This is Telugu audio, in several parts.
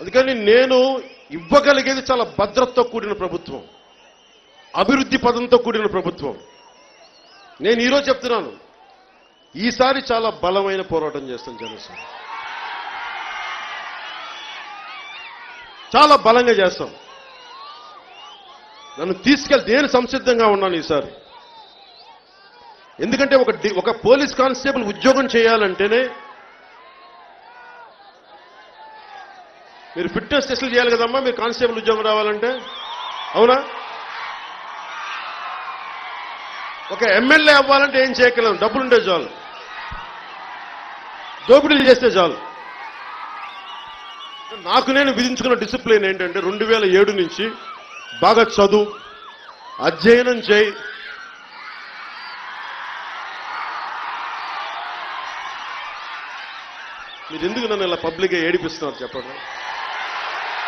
అందుకని నేను ఇవ్వగలిగేది చాలా భద్రతతో కూడిన ప్రభుత్వం. అభివృద్ధి పదంతో కూడిన ప్రభుత్వం. నేను ఈరోజు చెప్తున్నాను ఈసారి చాలా బలమైన పోరాటం చేస్తాను జనసేన చాలా బలంగా చేస్తాం. నన్ను తీసుకెళ్ళి నేను సంసిద్ధంగా ఉన్నాను ఈసారి. ఎందుకంటే ఒక ఒక పోలీస్ కానిస్టేబుల్ ఉద్యోగం చేయాలంటేనే మీరు ఫిట్నెస్ టెస్టులు చేయాలి కదమ్మా మీరు కానిస్టేబుల్ ఉద్యోగం రావాలంటే? అవునా? ఒక ఎమ్మెల్యే అవ్వాలంటే ఏం చేయగలం డబ్బులుంటే చాలు. దోపిడీలు చేస్తే చాలు. నాకు నేను విధించుకున్న డిసిప్లిన్ ఏంటంటే రెండు వేల ఏడు నుంచి బాగా చదువు అధ్యయనం చేయి. మీరు ఎందుకు నన్ను ఇలా పబ్లిక్గా ఏడిపిస్తున్నారు చెప్పండి?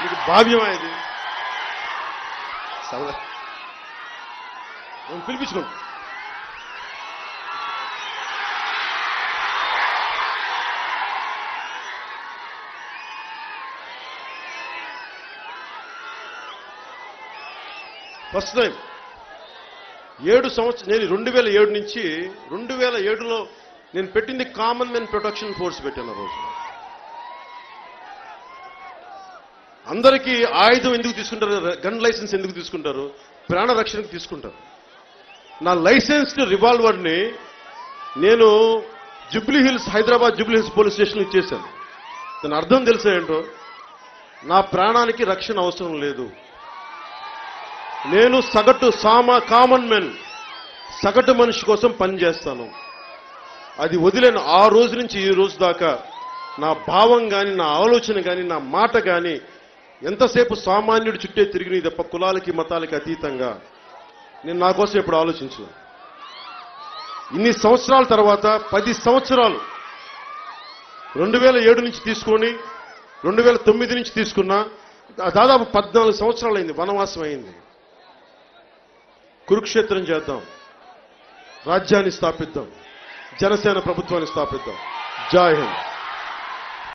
మీకు భావ్యమా ఇది సరదా నేను పిలిపించుకోండి ఫస్ట్ టైం ఏడు సంవత్సరం నేను రెండు వేల ఏడు నుంచి రెండు వేల ఏడులో నేను పెట్టింది కామన్ మెన్ ప్రొటెక్షన్ ఫోర్స్ పెట్టాను ఆ రోజు. అందరికీ ఆయుధం ఎందుకు తీసుకుంటారు? గన్ లైసెన్స్ ఎందుకు తీసుకుంటారు? ప్రాణ రక్షణకు తీసుకుంటారు. నా లైసెన్స్డ్ రివాల్వర్ని నేను జుబ్లీ హిల్స్ హైదరాబాద్ జుబ్లీ హిల్స్ పోలీస్ స్టేషన్లో ఇచ్చేశాను. దాని అర్థం తెలుసా ఏంటో? నా ప్రాణానికి రక్షణ అవసరం లేదు. నేను సగటు సామా కామన్ మెన్ సగటు మనిషి కోసం పనిచేస్తాను. అది వదిలేను. ఆ రోజు నుంచి ఈ రోజు దాకా నా భావం కానీ నా ఆలోచన కానీ నా మాట కానీ ఎంతసేపు సామాన్యుడి చుట్టే తిరిగినవి తప్ప కులాలకి మతాలకి అతీతంగా? నేను నా కోసం ఇప్పుడు ఆలోచించు ఇన్ని సంవత్సరాల తర్వాత పది సంవత్సరాలు రెండు వేల ఏడు నుంచి తీసుకొని రెండు వేల తొమ్మిది నుంచి తీసుకున్నా దాదాపు పద్నాలుగు సంవత్సరాలు అయింది వనవాసం అయింది. కురుక్షేత్రం చేద్దాం. రాజ్యాన్ని స్థాపిద్దాం. జనసేన ప్రభుత్వాన్ని స్థాపిద్దాం. జాయ్ హింద్.